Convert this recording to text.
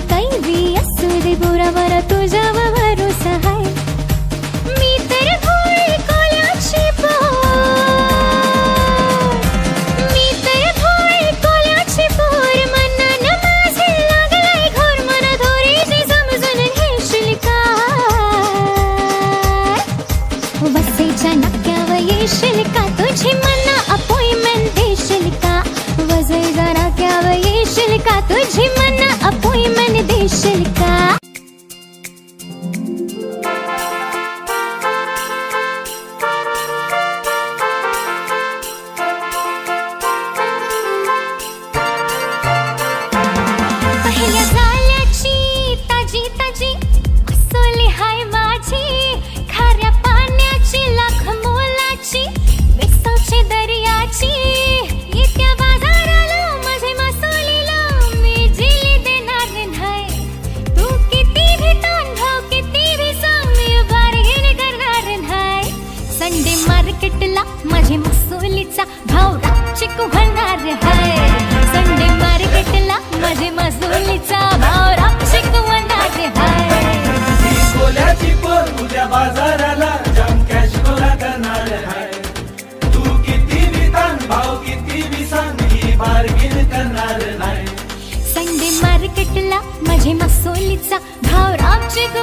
कैवी असू दे बोरावर तुझ्यावर भरोसा हाय मी तर भोळी कोल्याची पोर. मी तर भोळी कोल्याची पोर. माझे लागलाय घोर. मन समजून घेशील का? येशील का? तुझी मन मार्केटला माझे मासोलीचा भाव रापचिक होणार हाय संडे मार्केटला माझे मासोलीचा भाव रापचिक होणार आहे. कोल्याची पोर उद्या बाजाराला मासोलीचा भाव रापचिक